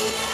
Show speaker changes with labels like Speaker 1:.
Speaker 1: Yeah.